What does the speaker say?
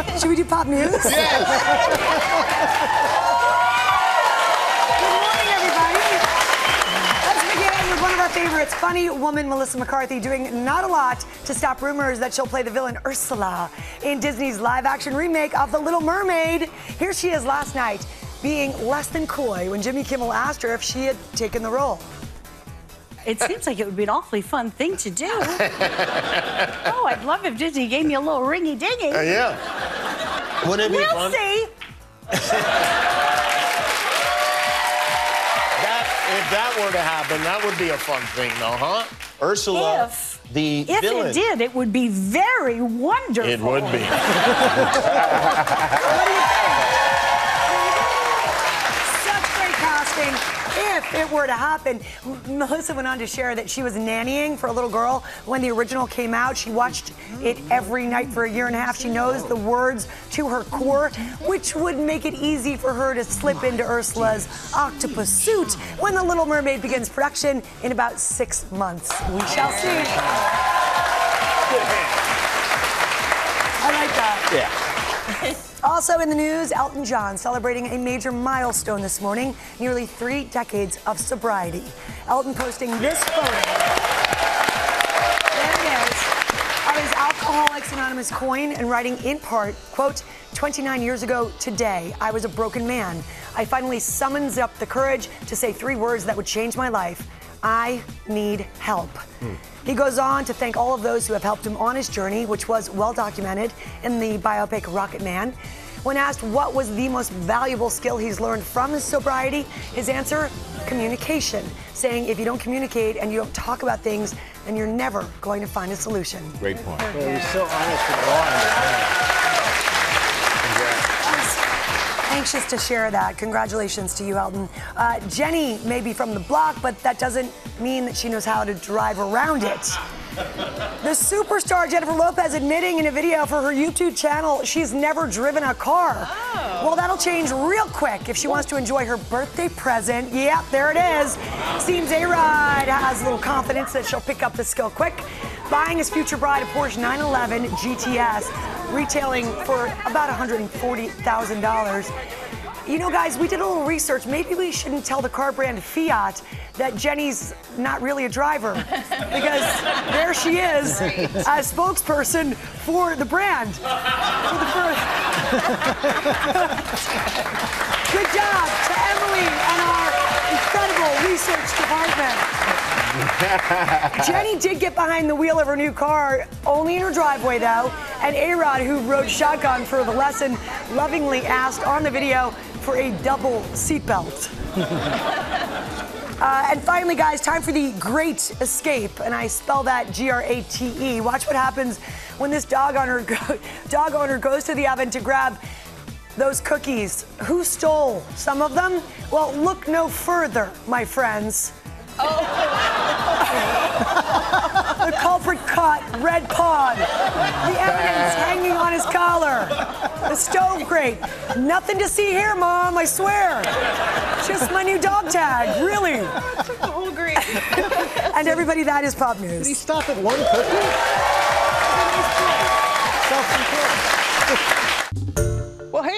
Should we do pop news? Good morning, everybody. Let's begin with one of our favorites, funny woman Melissa McCarthy, doing not a lot to stop rumors that she'll play the villain Ursula in Disney's live-action remake of The Little Mermaid. Here she is last night, being less than coy when Jimmy Kimmel asked her if she had taken the role. It seems like it would be an awfully fun thing to do. oh, I'd love if Disney gave me a little ringy dingy. Uh, yeah. Wouldn't it be we'll fun? see. That, if that were to happen, that would be a fun thing, though, huh? Ursula, If- the If villain. it did, it would be very wonderful. It would be. it were to happen, Melissa went on to share that she was nannying for a little girl when the original came out. She watched it every night for a year and a half. She knows the words to her core, which would make it easy for her to slip into Ursula's octopus suit when The Little Mermaid begins production in about six months. We shall see. I like that. Yeah. Also in the news, Elton John celebrating a major milestone this morning, nearly three decades of sobriety. Elton posting this photo. There. Of his Alcoholics Anonymous coin and writing in part, quote, 29 years ago today, I was a broken man. I finally summons up the courage to say three words that would change my life. I need help. Hmm. He goes on to thank all of those who have helped him on his journey, which was well documented in the biopic Rocketman. When asked what was the most valuable skill he's learned from his sobriety, his answer communication, saying if you don't communicate and you don't talk about things, then you're never going to find a solution. Great point. He was so honest and raw. Anxious to share that. Congratulations to you, Elton. Uh, Jenny may be from the block, but that doesn't mean that she knows how to drive around it. The superstar Jennifer Lopez admitting in a video for her YouTube channel she's never driven a car. Well, that'll change real quick if she wants to enjoy her birthday present. Yep, there it is. Seems A Rod has a little confidence that she'll pick up the skill quick. Buying his future bride a Porsche 911 GTS, retailing for about $140,000. You know, guys, we did a little research. Maybe we shouldn't tell the car brand Fiat that Jenny's not really a driver because there she is, a spokesperson for the brand. For the Good job to Emily and our incredible research department. Jenny did get behind the wheel of her new car, only in her driveway though. And A-Rod, who rode shotgun for the lesson, lovingly asked on the video for a double seatbelt. Uh, and finally, guys, time for the Great Escape, and I spell that G-R-A-T-E. Watch what happens when this dog owner go- dog owner goes to the oven to grab those cookies. Who stole some of them? Well, look no further, my friends. The culprit caught, red pawed. The evidence hanging on his collar. The stove grate. Nothing to see here, Mom, I swear. Just my new dog tag, really. Oh, great. And everybody, that is pop news. Did he stop at one cookie? Self-control.